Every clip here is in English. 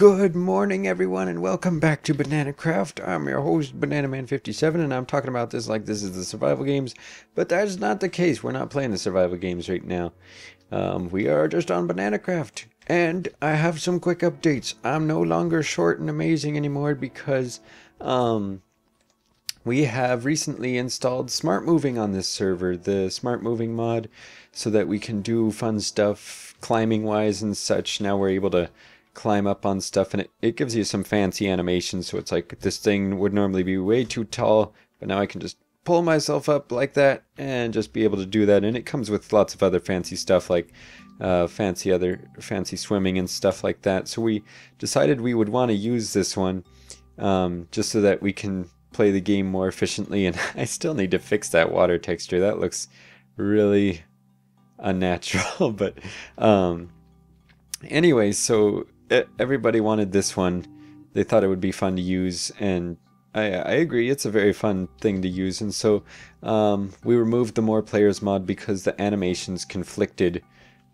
Good morning, everyone, and welcome back to Banana Craft. I'm your host, Banana Man 57 and I'm talking about this like this is the survival games, but that's not the case. We're not playing the survival games right now. Um, we are just on Banana Craft, and I have some quick updates. I'm no longer short and amazing anymore because um, we have recently installed Smart Moving on this server, the Smart Moving mod, so that we can do fun stuff climbing wise and such. Now we're able to climb up on stuff and it, it gives you some fancy animations so it's like this thing would normally be way too tall but now I can just pull myself up like that and just be able to do that and it comes with lots of other fancy stuff like uh, fancy other fancy swimming and stuff like that. So we decided we would want to use this one um, just so that we can play the game more efficiently and I still need to fix that water texture. That looks really unnatural but um, anyway so everybody wanted this one. They thought it would be fun to use, and I, I agree, it's a very fun thing to use. And so um, we removed the more players mod because the animations conflicted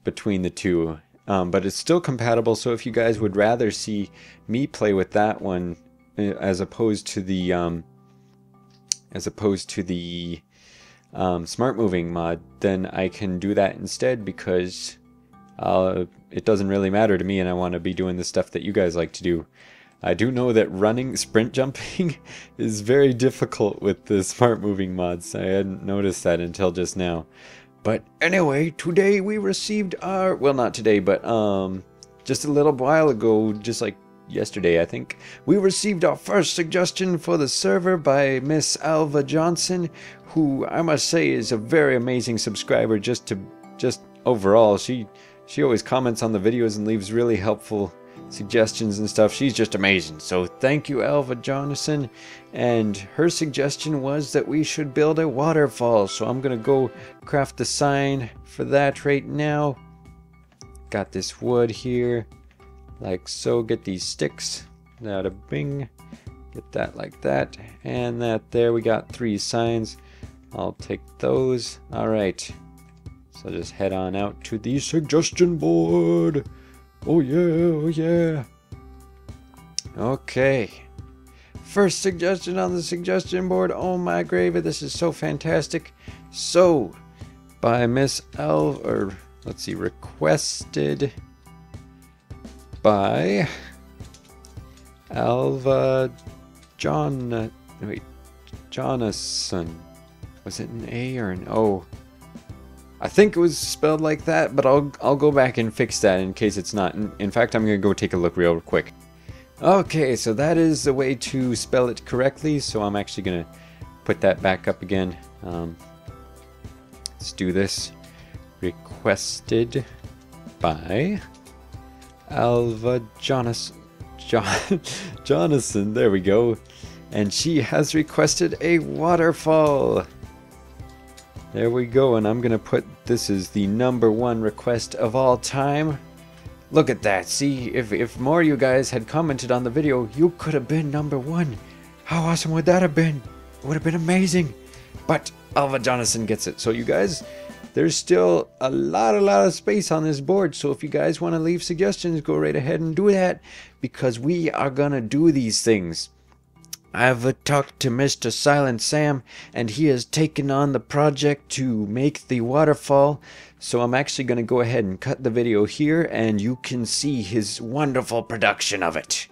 between the two. Um, but it's still compatible, so if you guys would rather see me play with that one uh, as opposed to the um, as opposed to the um, smart moving mod, then I can do that instead because uh, it doesn't really matter to me and I want to be doing the stuff that you guys like to do. I do know that running, sprint jumping is very difficult with the smart moving mods. I hadn't noticed that until just now. But anyway, today we received our, well not today, but um, just a little while ago, just like yesterday I think, we received our first suggestion for the server by Miss Alva Johnson, who I must say is a very amazing subscriber just to, just overall. She she always comments on the videos and leaves really helpful suggestions and stuff. She's just amazing. So thank you, Alva Jonathan. And her suggestion was that we should build a waterfall. So I'm going to go craft the sign for that right now. Got this wood here, like so. Get these sticks. Now to bing. Get that like that. And that there. We got three signs. I'll take those. All right. So just head on out to the suggestion board. Oh yeah, oh yeah. Okay. First suggestion on the suggestion board. Oh my gravy, this is so fantastic. So, by Miss L, or let's see, requested by Alva John, wait, Jonathan. Was it an A or an O? I think it was spelled like that, but I'll, I'll go back and fix that in case it's not. In, fact, I'm going to go take a look real quick. Okay, so that is the way to spell it correctly, so I'm actually going to put that back up again. Um, let's do this. Requested by Alva Jonas, John, Jonathan, there we go. And she has requested a waterfall. There we go, and I'm gonna put this is the number one request of all time. Look at that, see, if, if more you guys had commented on the video, you could have been number one. How awesome would that have been? It would have been amazing. But Alva Jonathan gets it. So you guys, there's still a lot, a lot of space on this board. So if you guys want to leave suggestions, go right ahead and do that because we are gonna do these things. I've talked to Mr. Silent Sam, and he has taken on the project to make the waterfall. So I'm actually going to go ahead and cut the video here, and you can see his wonderful production of it.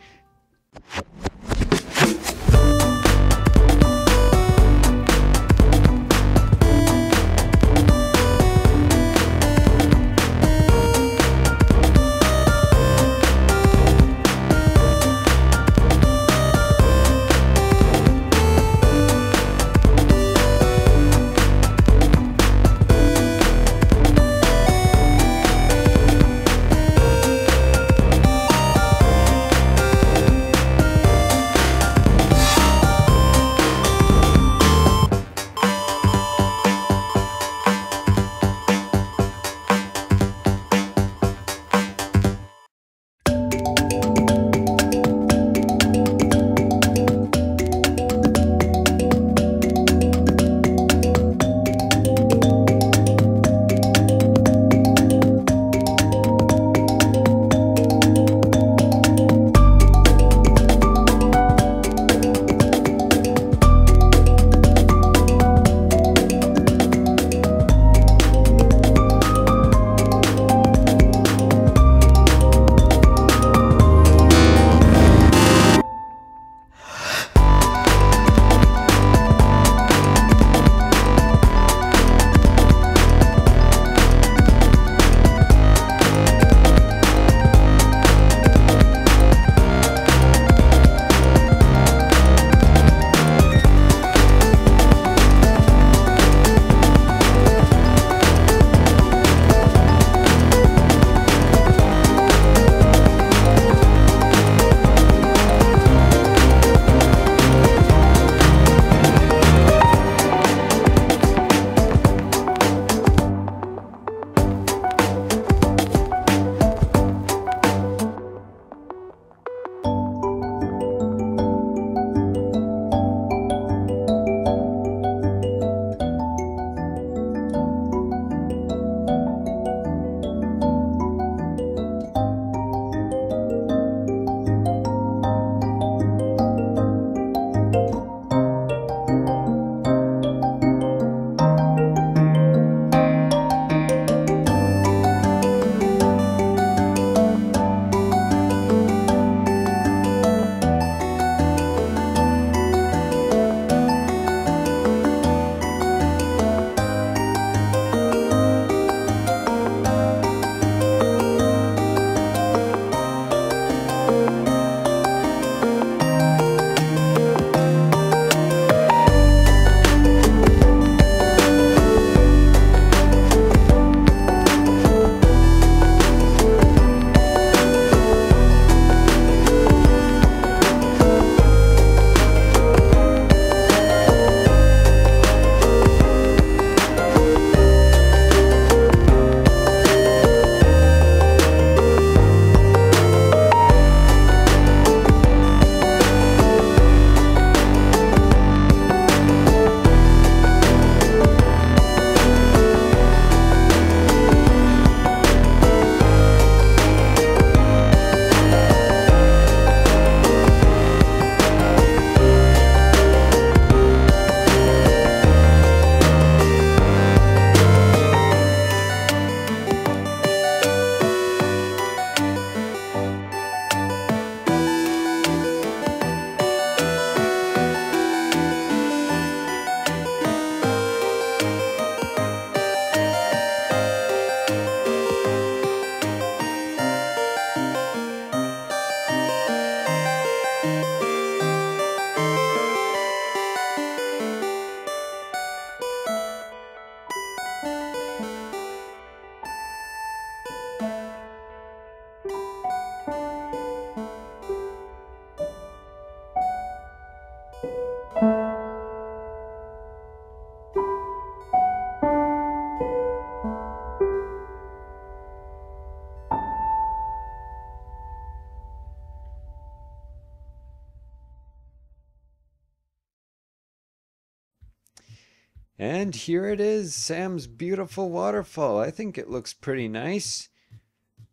And here it is, Sam's beautiful waterfall. I think it looks pretty nice.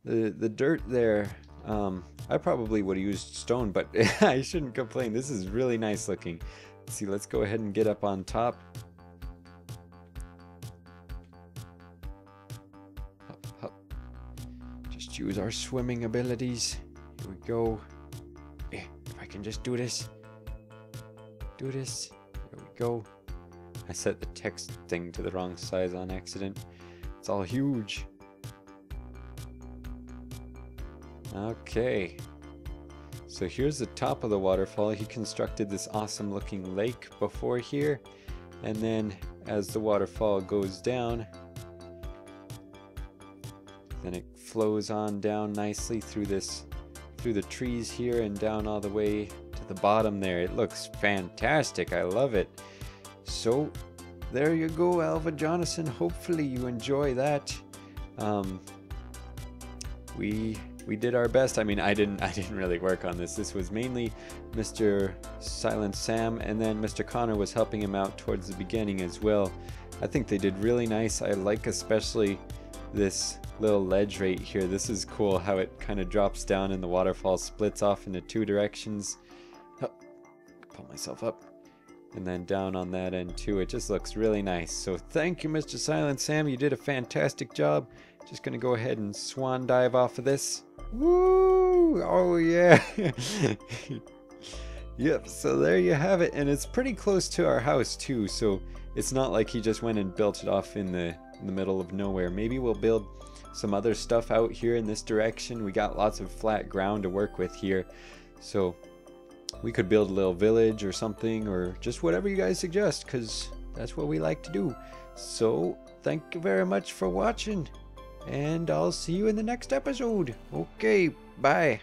The the dirt there, um, I probably would have used stone, but I shouldn't complain. This is really nice looking. Let's see, let's go ahead and get up on top. Hup, hup. Just use our swimming abilities. Here we go. Eh, if I can just do this. Do this. There we go. I set the text thing to the wrong size on accident. It's all huge. Okay. So here's the top of the waterfall. He constructed this awesome looking lake before here. And then as the waterfall goes down, then it flows on down nicely through this through the trees here and down all the way to the bottom there. It looks fantastic. I love it. So there you go, Alva Jonathan. Hopefully you enjoy that. Um, we we did our best. I mean, I didn't I didn't really work on this. This was mainly Mr. Silent Sam and then Mr. Connor was helping him out towards the beginning as well. I think they did really nice. I like especially this little ledge right here. This is cool how it kind of drops down and the waterfall splits off into two directions. Oh, pull myself up. And then down on that end too. It just looks really nice. So thank you, Mr. Silent Sam. You did a fantastic job. Just to go ahead and swan dive off of this. Woo! Oh yeah. yep, so there you have it. And it's pretty close to our house too. So it's not like he just went and built it off in the in the middle of nowhere. Maybe we'll build some other stuff out here in this direction. We got lots of flat ground to work with here. So we could build a little village or something or just whatever you guys suggest because that's what we like to do. So thank you very much for watching and I'll see you in the next episode. Okay, bye.